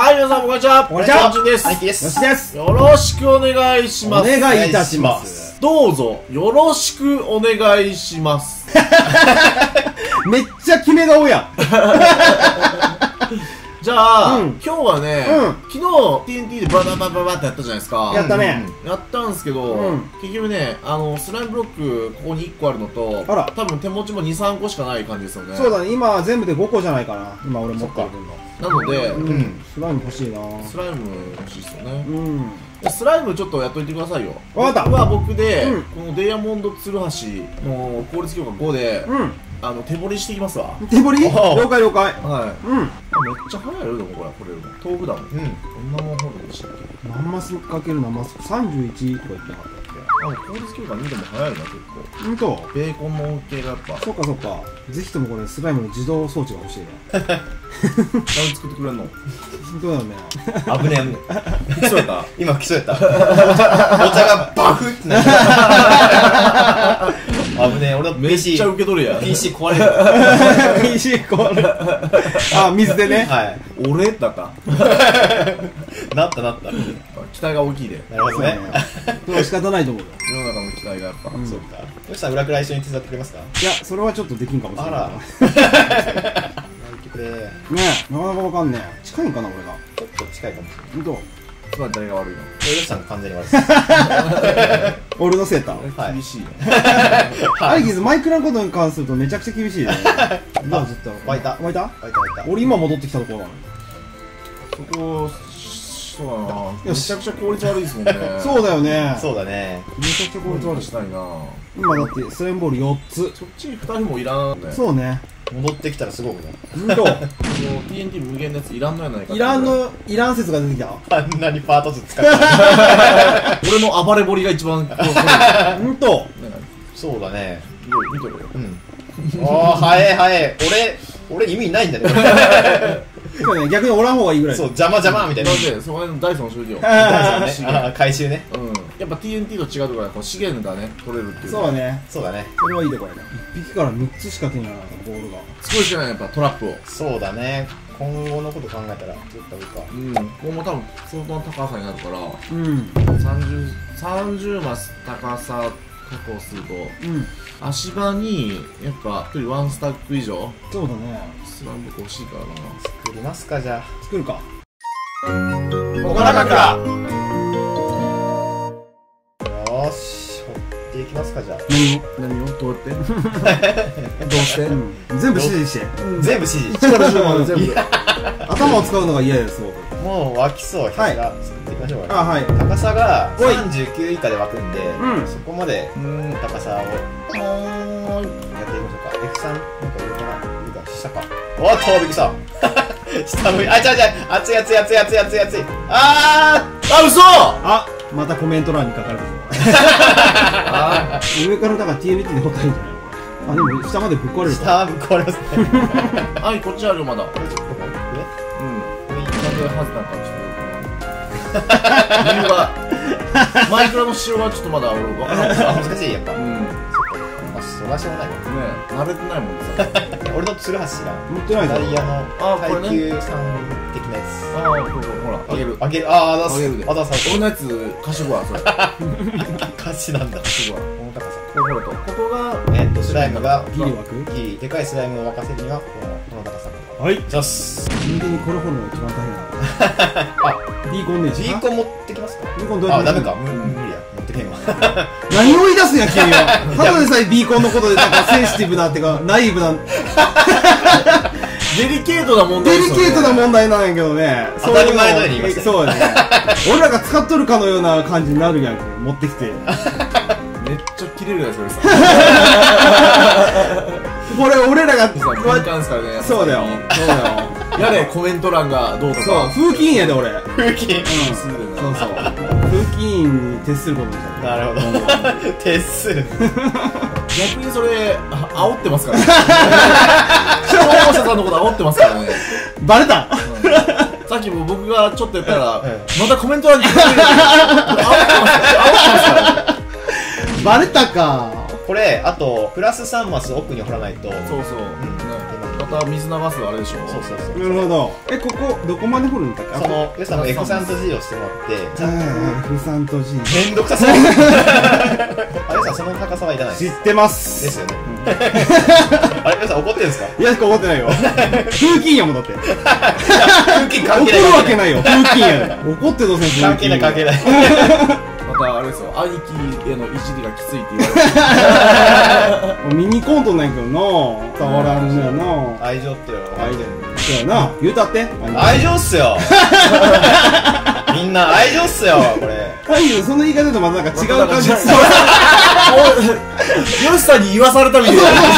はい、皆さん、こんにちは。こんにちはです。よしですよろしくお願いしおます。願いいたしますどうぞ、よろしくお願いします。めっちゃ決め顔やんじゃあ、うん今日はね、うん昨日 TNT でバババババってやったじゃないですか。やったねやったんですけど、うん結局ね、あの、スライムブロック、ここに1個あるのと、あら多分手持ちも2、3個しかない感じですよね。そうだね今全部で5個じゃないかな今俺持ってる分のなので、うんスライム欲しいなスライム欲しいですよね。うんスライムちょっとやっといてくださいよ。わかった僕は僕で、うんこのデイヤモンドツルハシの効率強化5で、うんあの手掘りしていきますわ。手掘り？了解了解はい。うんめっちゃ早いよ、でもこれ、これ。豆腐だもん。うん。こんなもん掘るでしたっけ？何マスかける何マス31とか言ってなかったっあ、効率強化2でも早いな、結構。んとベーコンの恩恵がやっぱ、そっかそっかぜひともこれスライムの自動装置が欲しいね何作ってくれんの？本当だよね危ねえ危ねえ。そうやった今来そうやった。お茶がバフってなった。危ねえ。俺のめっ PC ちゃ、受け取るやん。PC 壊れる。PC これあ水でねはい。俺だった。なったなった。期待が大きいで。なるほどね。それは仕方ないと思うよ世の中の期待がやっぱ。うんそうか。そしたら裏倉一緒に手伝ってくれますか？いやそれはちょっとできんかもしれないあら。泣いてくれ。ねえなかなかわかんねえ近いんかな俺が？ちょっと近いかもしれない。ほんとつまり誰が悪いの？これヨシさんが完全に悪いです。俺のせいだはい厳しいね。アイギズマイクラのことに関するとめちゃくちゃ厳しいね どうずっと湧いた湧いた？湧いた湧いた。俺今戻ってきたところなの？そこ、そうだな。めちゃくちゃ効率悪いですもんね。そうだよねそうだね。めちゃくちゃ効率悪いしたいな。今だってスレンボール4つそっち2人もいらんね。そうね戻ってきたらすごくね。うんともう TNT 無限のやついらんのやないかイランのイラン説が出てきたあんなにパート数使っ。俺の暴れ堀が一番こうんとれねそうだね。見とる見とるようん。ああ、早い早い。俺、俺意味ないんだね。そうね逆におらん方がいいぐらい。そう、邪魔邪魔みたいな。なん。でそこら辺のダイソンの処理よ。あ回収ね。うん。やっぱ TNT と違うところはこう資源がね取れるっていう。そうだね。そうだね。それはいいとこやね。1匹から3つしか手にならなかったボールが。すごいしかないやっぱトラップを。そうだね。今後のこと考えたら、ちょっといいか。うん。ここも多分相当な高さになるから。うん。30 30マス高さ確保すると。うん。足場にやっぱ1人ワンスタック以上。そうだね。スランブ欲しいからな作りますか、じゃ作るか。あ。ここ中か。よーし、掘っていきますか、じゃあ。何を？何を？どうやって？どうして？うん。全部指示して。全部指示。1から10まで全部頭を使うのが嫌です僕もう湧きそう、ひたすら。作ってい。きましょうか。あはい高さがおい39以下で湧くんで、うんそこまでうん高さをやっていきましょうか。F3、なんか上から、上か、下か。おっと、びっくりした。下向い、あ、違う違う、熱い熱い熱い熱い熱い熱い。ああ嘘あまたコメント欄に書かれてる あ上からだから TNT で掘ったらいいんじゃないあでも下までぶっ壊れーるか下ぶっ壊れますね。はいこっちあるよまだうんなんではずなんかちょっと理由がマイクラの仕様はちょっとまだ俺分からないあ、難しい、やっぱ。うんあ、そらしょうがないわ。慣れてないもんさ 俺の鶴橋が、持ってないぞダイヤのあこれね耐久さん的なやつ。ああそうそうほらあげるあげる。あー、あざす。あげるであざす。俺のやつ貸してこわそれ 歌詞なんだ。貸してこわこの高さ。これほらとここがえっと、スライムが、ギリでかいスライムを沸かせるには、この。はい。じゃあす。人間にこれ掘るのが一番大変だあ、ビーコンねビーコン持ってきますか？ビーコンどうやってあ、ダメか。無無理や。持ってけんわ。何を言い出すんや君は。ただでさえビーコンのことでなんかセンシティブなっていうかナイーブな。デリケートな問題デリケートな問題なんやけどね。当たり前のように言いましたね。そうやね。俺らが使っとるかのような感じになるやんけ持ってきてめっちゃ切れるやつそれさ。これ俺らがさ敏感ですからねそうだよ。そうだよ。やれコメント欄がどうとか。そう風紀委員やで俺。うん空気。するでなそうそう。風紀委員に徹することにしたなるほど。徹する。逆にそれあ煽ってますからね。視聴者さんのこと煽ってますからね。バレた。さっきも僕がちょっとやったら、うんまたコメント欄に煽ってますから煽ってますからバレたか。これ、あと、プラス3マス奥に掘らないと、そうそう、ね、だった水流すあれでしょ。そうそうそう。なるほど。えここどこまで掘るんだっけ？あそのヨシさんも F さんと G をしてもらってちゃんとはいはい。F さんと G めんどくさそう。あヨシさんその高さはいらない。知ってます。ですよね。あれヨシさん怒ってるんですか？いやしか怒ってないよ。風紀やもんだって。空気関係怒るないわけないよ。風紀やで。怒ってどうせん関係ない関係ない。またあれですよ。兄貴へのいじりがきついって言われてミニコントなんやけどな。伝わらんのやな。愛情ってよ。愛情そうやな。言うたって。愛情っすよ。みんな愛情っすよこれ愛情その言い方だとまたなんか違う感じまた違うヨシさんに言わされたみたいな。感じに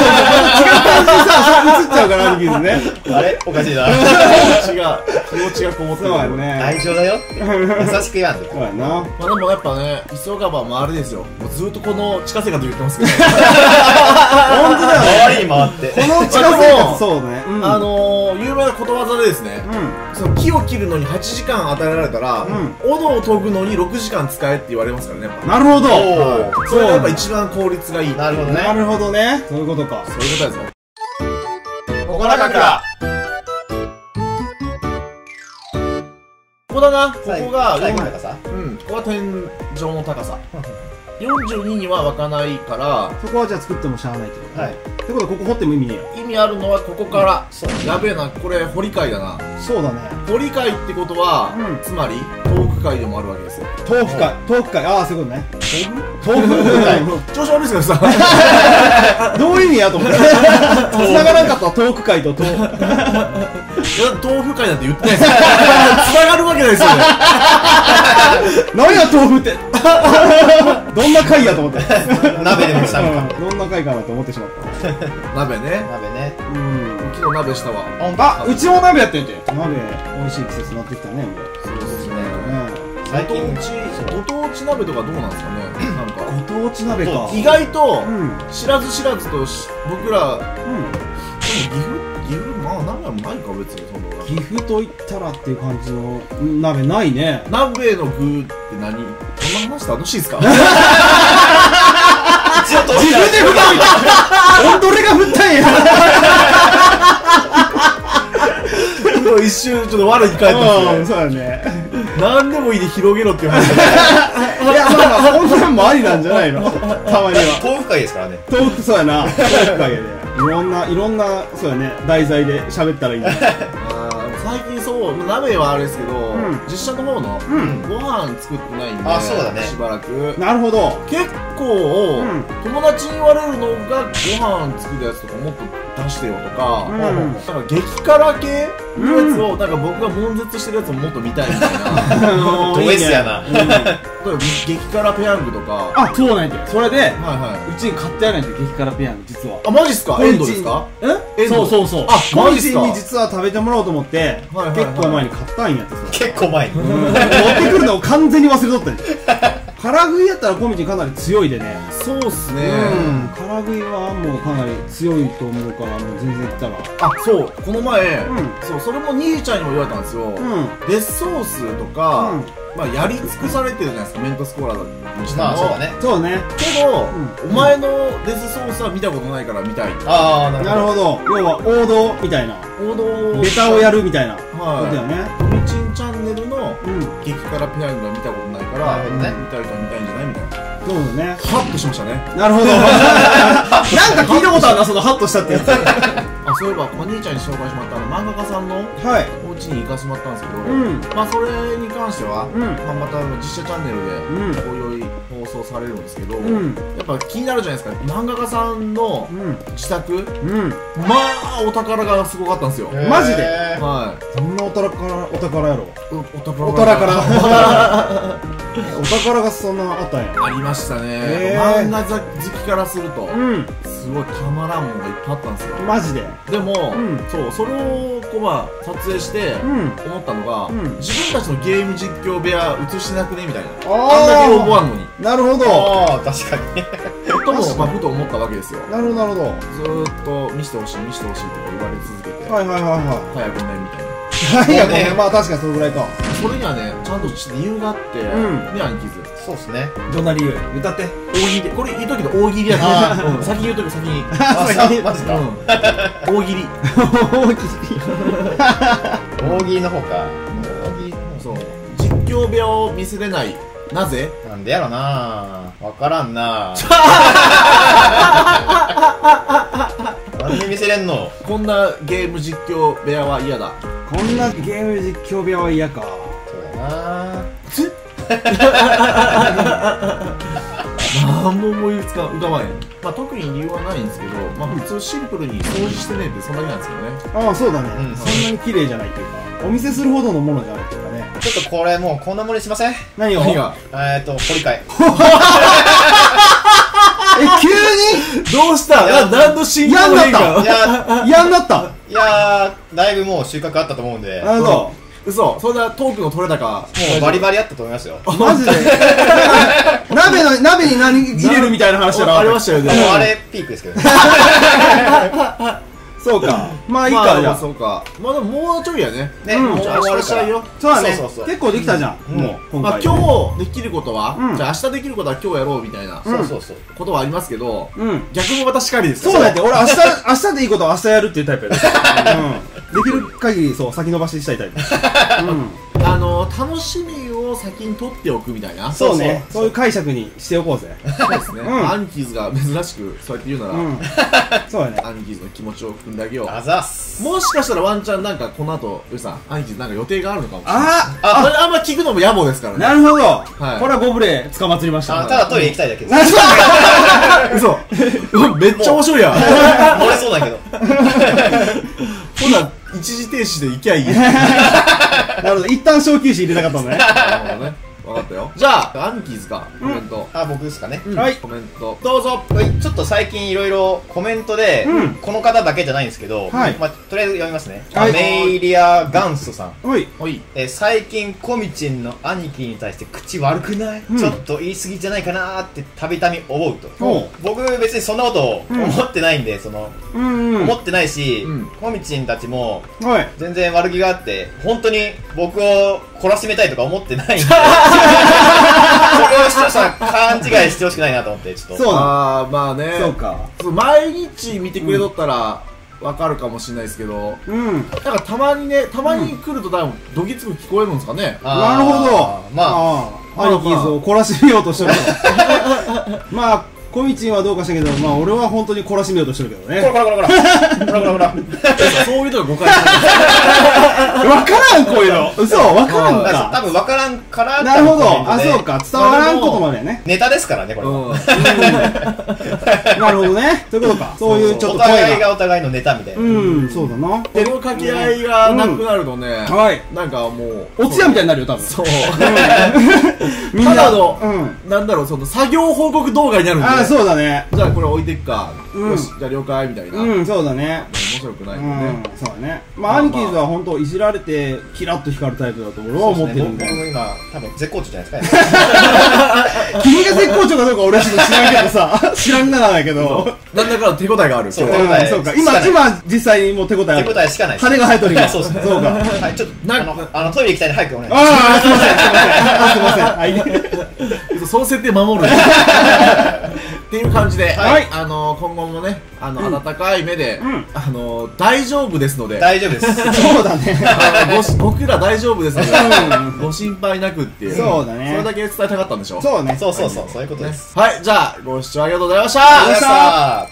さ映っちゃうからね。あれ？おかしいな。気持ちが気持ちがこもってる。そうやね。愛情だよ。優しく言わんとそうやな。まあでもやっぱね急がば回るですよ。もうずっとこの地下生活言ってますけど。本当だよね。周りに回って。この地下生活そうね。うん。あのー、有名なことわざでですね、うその木を切るのに8時間与えられたら、斧を研ぐのに6時間使えって言われますからねやっんなるほど。それがやっぱ一番効率がいいなるほどね。なるほどね。そういうことか。そういうことですよここなかったここだな。ここが最後の高さ。うん。ここが天井の高さ 42には湧かないから。そこはじゃあ作ってもしゃあないってことはい。ってことはここ掘っても意味ねえ意味あるのはここから、そうやべえなこれ堀海だな。やそうだね。堀海ってことは、うん。つまり東北海でもあるわけですよ。豆腐会豆腐会ああそういうことね。豆腐海調子悪いですけどさ。どういう意味やと思って。繋がらんかったわ豆腐会と豆腐いや豆腐海なんて言ってないですよ。繋がるわけないですよね。何や豆腐って どんな会やと思って 鍋でもしたのか。うん。どんな会かなと思ってしまった。鍋ね。鍋ね。うん。昨日鍋したわ。本あうちも鍋やってんて。鍋。美味しい季節になってきたね。もうそうですね。う最近ご当地ご当地鍋とかどうなんですかね？なんか。んご当地鍋か。意外とうん。知らず知らずとし僕らでもうん岐阜岐阜まあ鍋はないか別にその岐阜と言ったらっていう感じの鍋ないね。鍋の具って何？こんな話楽しいですか？一応自分で振ったみたいほんと俺が振ったんや一瞬ちょっと我に返ったんですうんそうだね。ね何でもいいで広げろっていう話いやまあまあこんなんもありなんじゃないの？たまには。豆腐会ですからね。豆腐そうやな。豆腐会でいろんないろんなそうやね。題材で喋ったらいいんだ 鍋はあれですけど、ん。実写の方のうん。ご飯作ってないんであそうだね。しばらく。なるほど。結構、ん。友達に言われるのがご飯作るやつとかもっと出してよとか、うん。なんか激辛系のやつを、なんか僕が悶絶してるやつをもっと見たいみたいな。ド S やな。例えば激辛ペヤングとか。あそうなんや。てそれではいはい。うちに買ってあるんやて激辛ペヤング実は。あマジっすか？エンドですか？え？エンド？そうそうそう。あマジマジっすか？に実は食べてもらおうと思って、はいはいはい。結構前に買ったんやってそれ。結構前に。持ってくるのを完全に忘れとったんや辛食いやったらコミチかなり強いでね。そうっすね、うん。辛食いはもうかなり強いと思うからもう全然いったら。あそう。この前、ん。そうそれも兄ちゃんにも言われたんですよ、うん。デスソースとか、うん。まあやり尽くされてるじゃないですかメントスコーラにしても。まあそうだね。そうね。けど、うお前のデスソースは見たことないから見たいああなるなるほど。要は王道みたいな。王道。ベタをやるみたいな。こはい。とだよね。トミチンチャンネルのうん激辛ペヤングは見たことないから、ね。見たい人は見たいんじゃないみたいな。そうだね。ハッとしましたね。なるほど。なんか聞いたことあるなそのハッとしたってやつ。あそういえばお兄ちゃんに紹介してもらったあの漫画家さんのはい。お家に行かせてもらったんですけど、うん。まあそれに関しては、うん。まあ、またあの実写チャンネルでおいおい放送されるんですけど、うん。やっぱ気になるじゃないですか。漫画家さんのうん。自宅うん。まあお宝がすごかったんですよ。マジで？はい宝お宝やろおお宝お宝から。お宝がそんなあったんや。ありましたね、へー。漫画好きからすると、うん。すごいたまらんものがいっぱいあったんですよ。マジで。でも、うん。そうそれをこうまあ撮影してうん。思ったのが、うん。自分たちのゲーム実況部屋映してなくね？みたいな。あんだけ応募あんのに。なるほど。ああ確かにともまあふと思ったわけですよ。なるほどなるほど。ずーっと見せてほしい見せてほしいとか言われ続けて、はいはいはいは早くねみたいないはいやごめんまあ確かにそのぐらいか。それにはねちゃんと理由があって、ん。ね兄貴図そうっすね。どんな理由？歌って大喜利。これ言うときの大喜利やかあら、うん、先言うとき先に。あさマジか。うん。大喜利。大喜利。の方か大喜利のそう。実況部屋を見せれない。なぜ？方なんでやろな。わからんな。なんで見せれんの？こんなゲーム実況部屋は嫌だこんなゲーム実況部屋は嫌か。そうだな。何も思いつか浮かばへん。まあ特に理由はないんですけどまあ普通シンプルに掃除してねえってそんだけなんですけどね。ああそうだね、うん。そんなに綺麗じゃないっていうか。お見せするほどのものじゃないっていうかね。ちょっとこれもうこんなものにしません？何を？何が？えーっと掘り替 ええ急に？どうした？いやな何の進行の変い化や嫌になった？いやーだいぶもう収穫あったと思うんで。もなるほ嘘。そんなトークの取れ高うバリバリあったと思いますよ。もどマジで？鍋の鍋に何入れるみたいな話だなありましたよねうあれピークですけどね そうか。まあいいまあかじゃあ。そうか。まあでももうちょいやね。ね、うん。もう終わるから日したいよ。そうだね。そうそうそう。結構できたじゃん、うん。もう今回。まあ今日できることは、うん。じゃあ明日できることは今日やろうみたいな。うん。そうそうそう。ことはありますけど、うん。逆もまたしかりですそうだって俺明日 明日でいいことは明日やるっていうタイプやで、うん、できる限りそう先延ばししたいタイプ。うん。あの楽しみを先に取っておくみたいな。そうね。そうそう。いう解釈にしておこうぜ。そうですね、うん。アンキーズが珍しくそうやって言うなら、うん。そうやね。アンキーズの気持ちを汲んであげよあざっす。うもしかしたらワンチャンなんかこの後よさんアンキーズなんか予定があるのかもしれない。ああこれあんま聞くのも野暮ですからね。なるほど、い。これはゴブレ捕まつりました。あただトイレ行きたいだけです。嘘。めっちゃ面白いやん。漏れそうだけど。ほな一時停止で行きゃいい なるほど。一旦小休止入れなかったのね。なるほどね分かったよ。じゃあ。アンキーズか。コメント、あ僕ですかね。うん。はい。コメント。どうぞ。はい。ちょっと最近いろいろコメントで、うん。この方だけじゃないんですけど、はい。まあ、とりあえず読みますね、はい。メイリア・ガンソさん。おい。おい。えー最近コミチンの兄貴に対して口悪くない、うん。ちょっと言い過ぎじゃないかなーってたびたび思うと。僕別にそんなこと思ってないんで、そのうんうん。思ってないし、うん。コミチンたちもはい。全然悪気があって本当に僕を懲らしめたいとか思ってないんで。それを視聴者勘違いしてほしくないなと思ってちょっと。そうなああまあね。そうか。そう毎日見てくれとったらわかるかもしれないですけど、うん。なんかたまにねたまに来ると多分ドギツク聞こえるんですかね、あー。なるほど。まあああ兄貴ーズを懲らしめようとしてる。と まあコミチンはどうかしたけどまあ俺は本当に懲らしめようとしてるけどね。こらこらこらこら。こらこらこら。そういうのが誤解さ分 からんこういうの。嘘分からんだから多か分分からんからなるほど。あそうか。伝わらんことまでね。ネタですからねこれは、れうんなるほどね。そういうことか。そういうちょっおと声が。互いがお互いのネタみたいな、うんそうだな。この掛け合いがなくなるとね、はい。なんかもうお通夜みたいになるよ多分。そう。みん。な ただのうん。なんだろうその作業報告動画になるんでああそうだね。じゃあこれ置いてっか、うん。よしじゃあ了解みたいな、うんそうだね。面白くなうんいんでね、そうだね。まあ兄貴ーズは本当いじられてキラッと光るタイプだと俺は思ってるんで。僕も今多分絶好調じゃないですか。君が絶好調かどうか俺はちょっと知らんけどさ。知らんならないけど。なんだか手応えがある。そううんそうか。今今実際にもう手応えある。手応えしかない。羽が生えとる今。そうそうか。はいちょっとなんあのあのトイレ行きたいんで早くお願いしあます。あすいませんすいません。あすいません。はいその設定守る。っていう感じで、はい。あの今後もねあの、うん。温かい目で、うん。あの大丈夫ですので。大丈夫です。そうだね。僕ら大丈夫ですのでうん。ご心配なくっていう。そうだね。それだけ伝えたかったんでしょそうね。そうそうそう。そういうことです。はい。じゃあご視聴ありがとうございました。ありがとうございました「